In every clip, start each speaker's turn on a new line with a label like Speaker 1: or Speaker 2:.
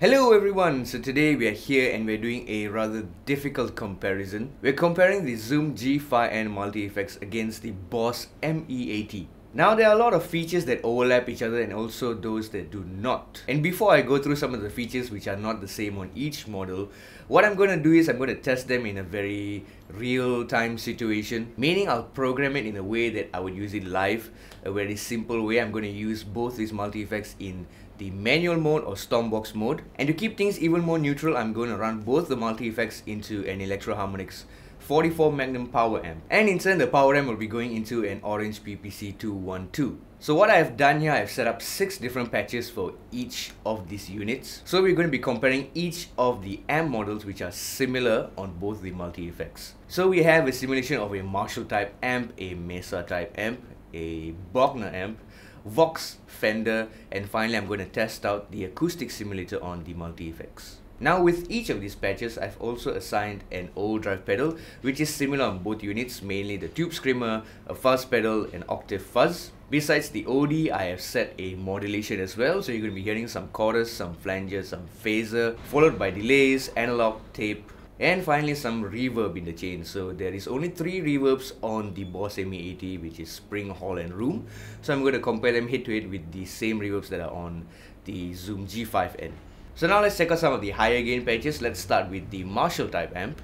Speaker 1: Hello everyone, so today we are here and we're doing a rather difficult comparison. We're comparing the Zoom G5N multi-effects against the Boss ME80. Now there are a lot of features that overlap each other and also those that do not. And before I go through some of the features which are not the same on each model, what I'm going to do is I'm going to test them in a very real-time situation, meaning I'll program it in a way that I would use it live, a very simple way. I'm going to use both these multi-effects in the manual mode or stompbox mode. And to keep things even more neutral, I'm going to run both the multi-effects into an Electro-Harmonix 44 Magnum power amp. And in turn, the power amp will be going into an Orange PPC 212. So what I've done here, I've set up six different patches for each of these units. So we're going to be comparing each of the amp models which are similar on both the multi-effects. So we have a simulation of a Marshall type amp, a Mesa type amp, a Bogner amp, Vox, Fender, and finally I'm going to test out the acoustic simulator on the multi-effects. Now with each of these patches, I've also assigned an overdrive pedal, which is similar on both units, mainly the tube screamer, a fuzz pedal, and octave fuzz. Besides the OD, I have set a modulation as well, so you're going to be hearing some chorus, some flanges, some phaser, followed by delays, analog, tape, and finally some reverb in the chain. So there is only three reverbs on the Boss ME80, which is Spring, Hall, and Room. So I'm going to compare them head to head with the same reverbs that are on the Zoom G5N. So now let's check out some of the higher gain patches. Let's start with the Marshall type amp.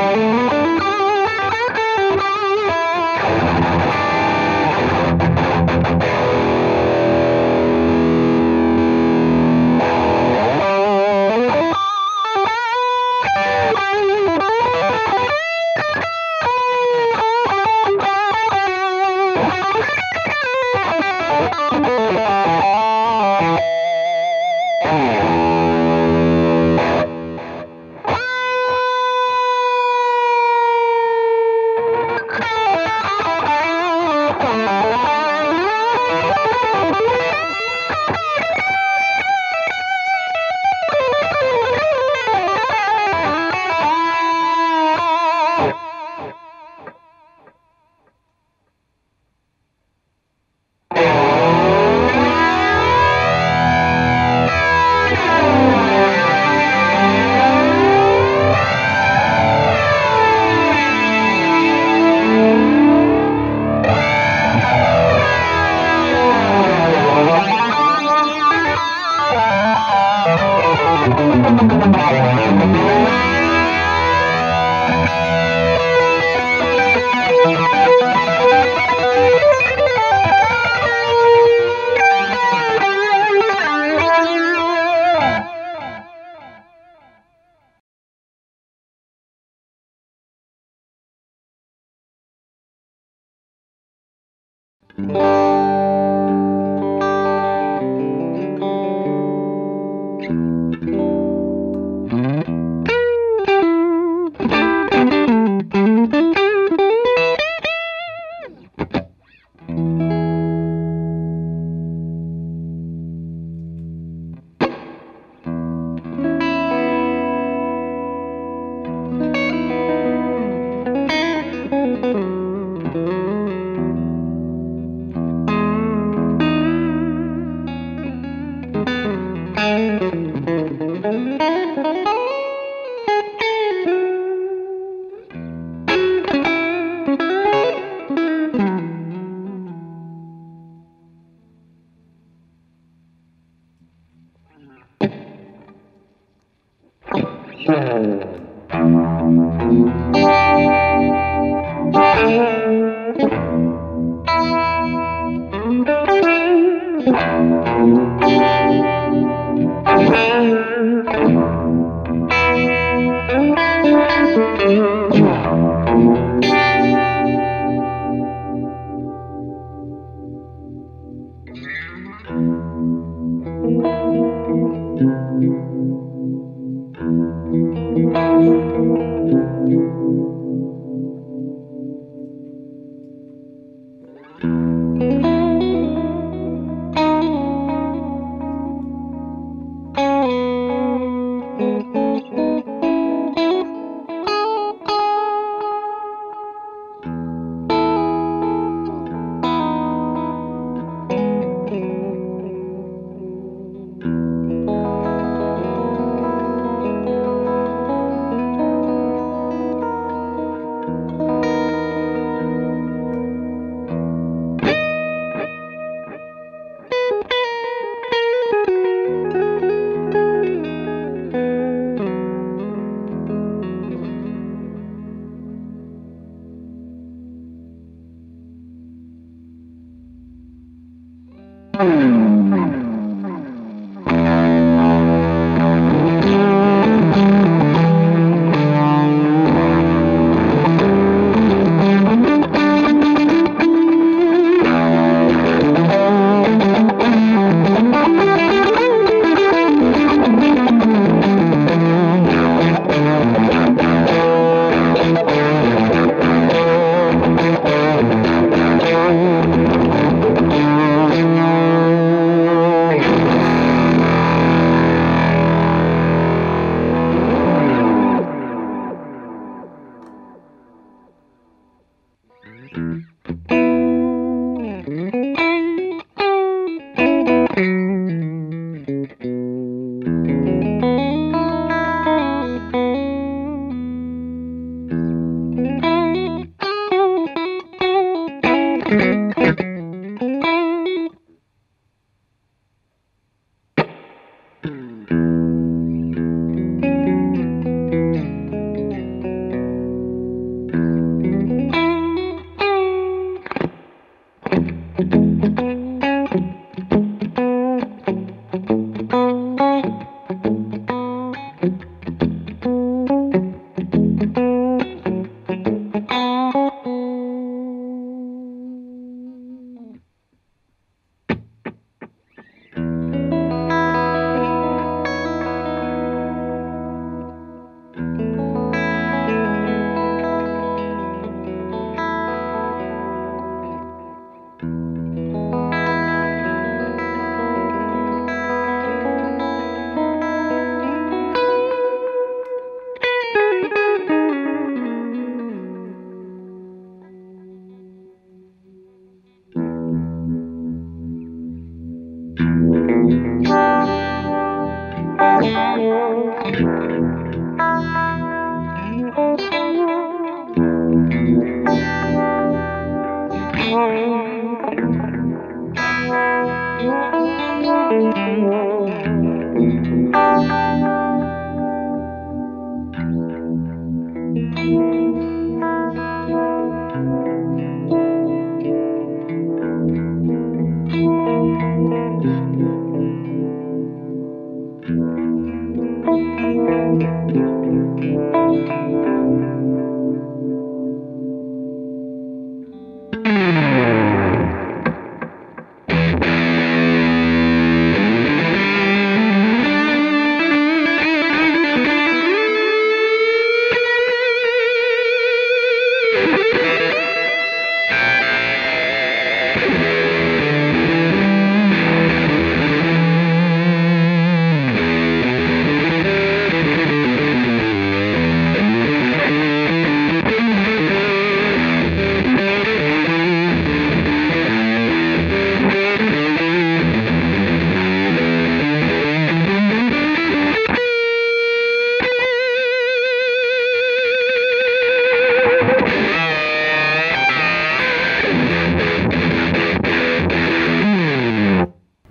Speaker 1: Música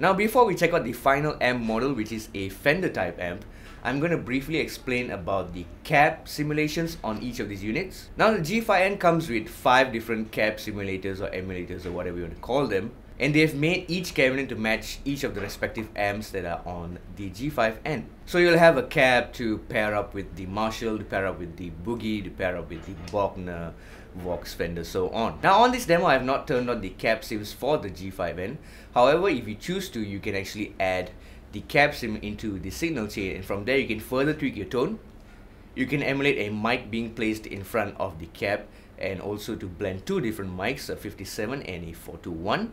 Speaker 1: Now before we check out the final amp model which is a Fender type amp, I'm going to briefly explain about the cab simulations on each of these units. Now the G5N comes with 5 different cab simulators or emulators or whatever you want to call them and they've made each cabinet to match each of the respective amps that are on the G5N. So you'll have a cab to pair up with the Marshall, to pair up with the Boogie, to pair up with the Bogner, Vox, Fender, so on. Now on this demo, I have not turned on the cab sims for the G5N. However, if you choose to, you can actually add the cab sim into the signal chain and from there you can further tweak your tone. You can emulate a mic being placed in front of the cab and also to blend two different mics, a 57 and a 421.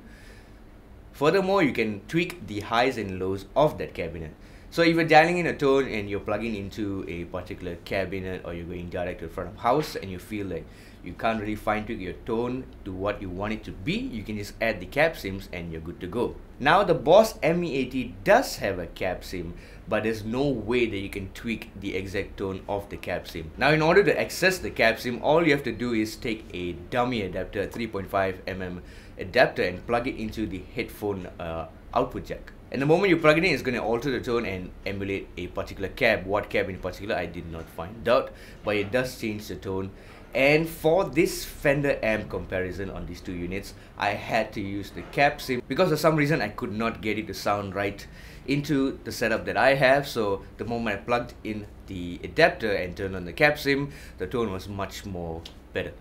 Speaker 1: Furthermore, you can tweak the highs and lows of that cabinet. So if you're dialing in a tone and you're plugging into a particular cabinet or you're going direct to the front of house and you feel like you can't really fine tune your tone to what you want it to be, you can just add the cab sims and you're good to go. Now the Boss ME80 does have a cab sim, but there's no way that you can tweak the exact tone of the cab sim. Now in order to access the cab sim, all you have to do is take a dummy adapter, 3.5mm adapter and plug it into the headphone uh, output jack. And the moment you plug it in, it's going to alter the tone and emulate a particular cab. What cab in particular, I did not find out, but it does change the tone and for this Fender amp comparison on these two units, I had to use the cab sim because for some reason I could not get it to sound right into the setup that I have. So the moment I plugged in the adapter and turned on the cab sim, the tone was much more better.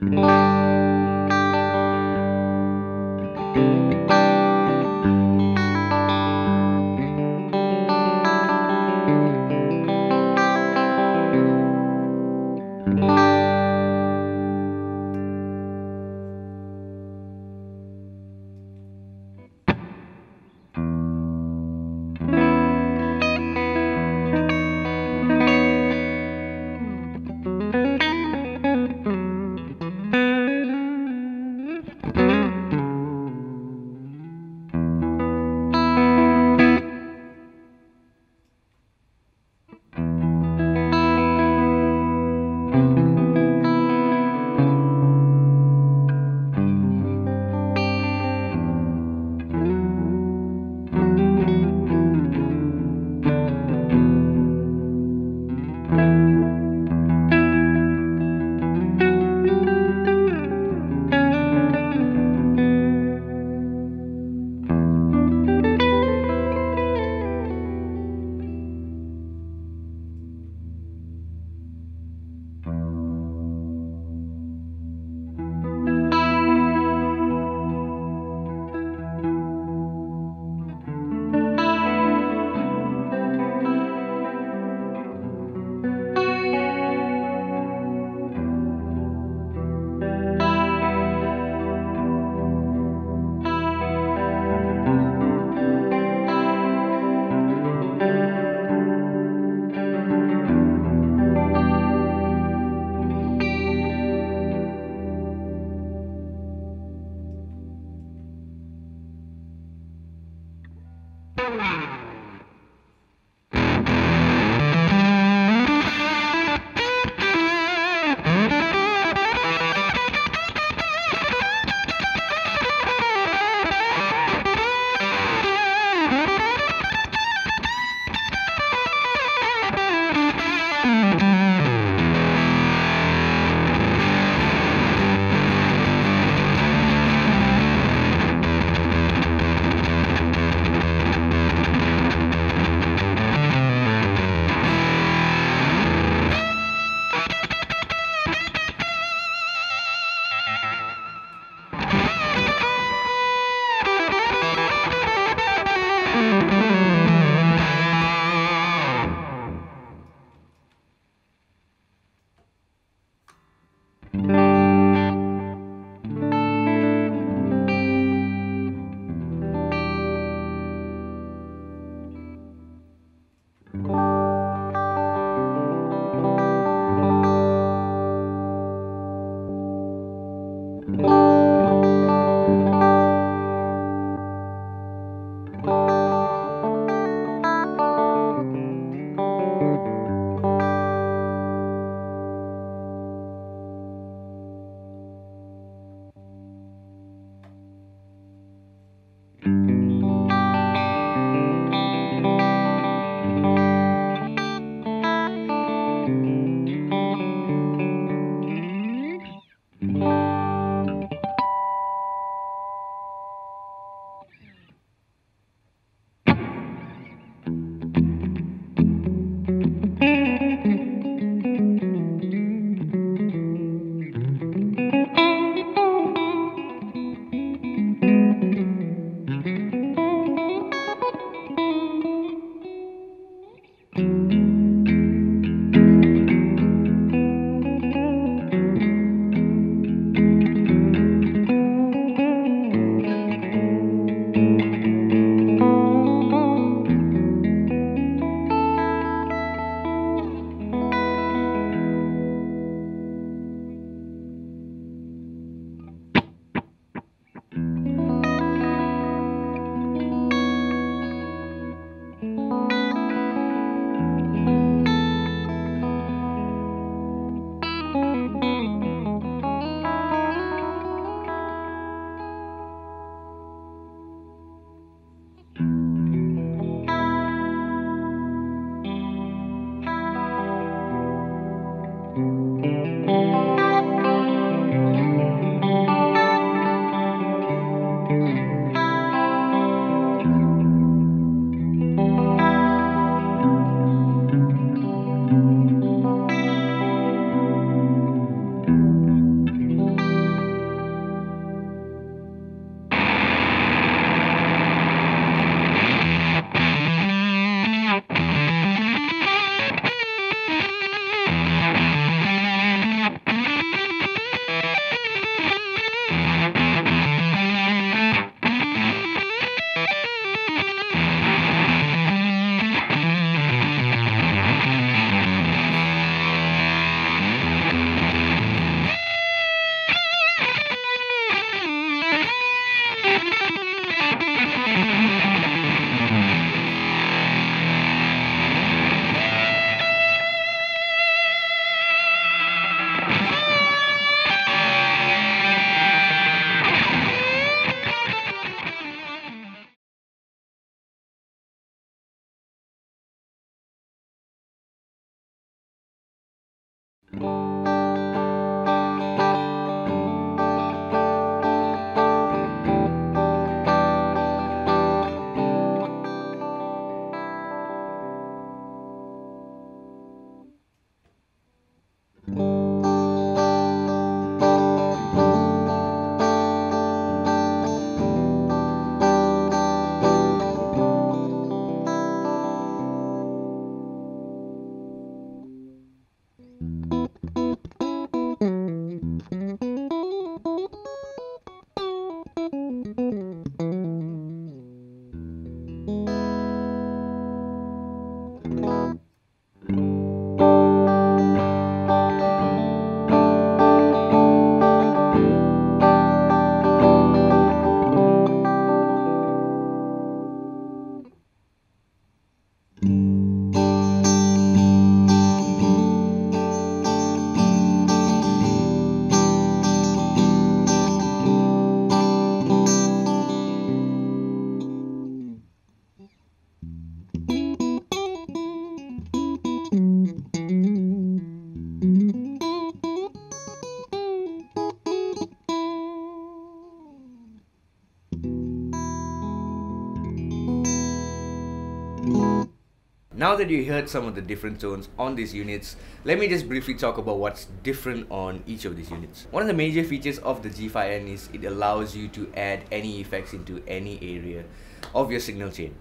Speaker 1: Mm -hmm. Now that you heard some of the different tones on these units, let me just briefly talk about what's different on each of these units. One of the major features of the G5N is it allows you to add any effects into any area of your signal chain.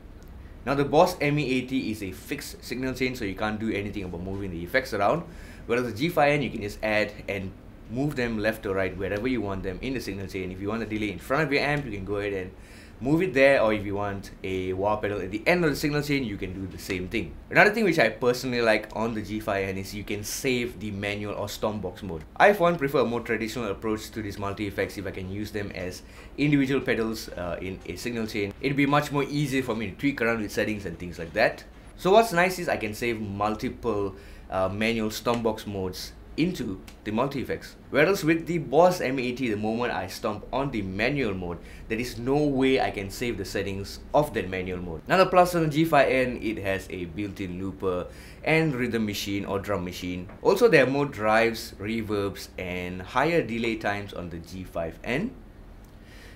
Speaker 1: Now the Boss ME80 is a fixed signal chain so you can't do anything about moving the effects around whereas the G5N you can just add and move them left or right wherever you want them in the signal chain. If you want a delay in front of your amp you can go ahead and move it there or if you want a wah pedal at the end of the signal chain you can do the same thing. Another thing which i personally like on the g5n is you can save the manual or stompbox mode. I for one prefer a more traditional approach to these multi effects if i can use them as individual pedals uh, in a signal chain. It'd be much more easy for me to tweak around with settings and things like that. So what's nice is i can save multiple uh, manual stompbox modes into the multi-effects. Whereas with the Boss M80, the moment I stomp on the manual mode, there is no way I can save the settings of that manual mode. Now the plus on the G5N, it has a built-in looper and rhythm machine or drum machine. Also there are more drives, reverbs and higher delay times on the G5N.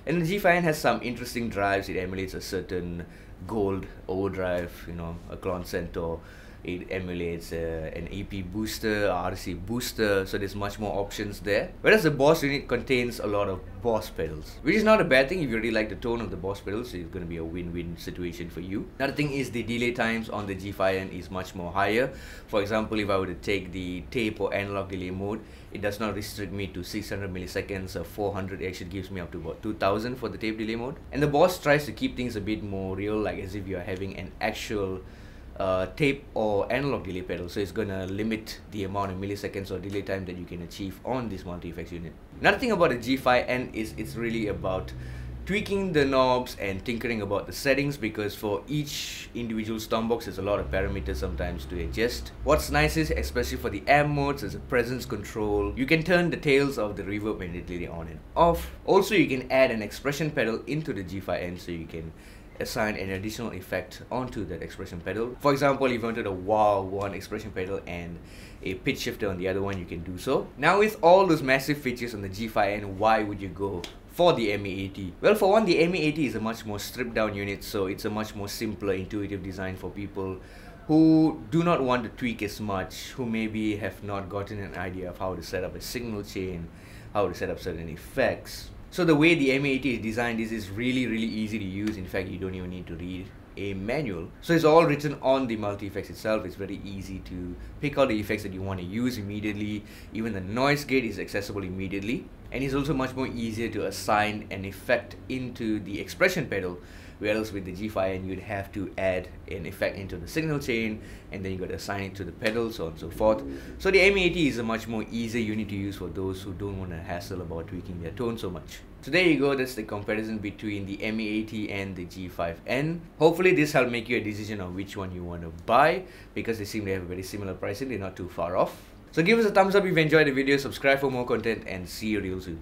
Speaker 1: And the G5N has some interesting drives, it emulates a certain gold overdrive, you know, a Klon Centaur it emulates uh, an EP booster, RC booster, so there's much more options there. Whereas the Boss unit contains a lot of Boss pedals, which is not a bad thing if you really like the tone of the Boss pedals, so it's going to be a win-win situation for you. Another thing is the delay times on the G5N is much more higher. For example, if I were to take the tape or analog delay mode, it does not restrict me to 600 milliseconds or 400 it actually gives me up to about 2000 for the tape delay mode and the boss tries to keep things a bit more real like as if you're having an actual uh, tape or analog delay pedal so it's gonna limit the amount of milliseconds or delay time that you can achieve on this multi-effects unit. Another thing about the G5N is it's really about tweaking the knobs and tinkering about the settings because for each individual stompbox there's a lot of parameters sometimes to adjust. What's nice is especially for the amp modes there's a presence control. You can turn the tails of the reverb immediately on and off. Also you can add an expression pedal into the G5N so you can assign an additional effect onto that expression pedal. For example, if you wanted a wah one expression pedal and a pitch shifter on the other one, you can do so. Now with all those massive features on the G5N, why would you go for the ME80? Well, for one, the ME80 is a much more stripped down unit, so it's a much more simpler, intuitive design for people who do not want to tweak as much, who maybe have not gotten an idea of how to set up a signal chain, how to set up certain effects. So the way the ME80 is designed is, is really really easy to use. In fact, you don't even need to read a manual. So it's all written on the multi-effects itself. It's very easy to pick out the effects that you want to use immediately. Even the noise gate is accessible immediately. And it's also much more easier to assign an effect into the expression pedal whereas with the G5N you'd have to add an effect into the signal chain and then you got to assign it to the pedals so on and so forth. So the ME80 is a much more easier unit to use for those who don't want to hassle about tweaking their tone so much. So there you go that's the comparison between the ME80 and the G5N hopefully this helped make you a decision on which one you want to buy because they seem to have a very similar pricing they're not too far off. So give us a thumbs up if you enjoyed the video subscribe for more content and see you real soon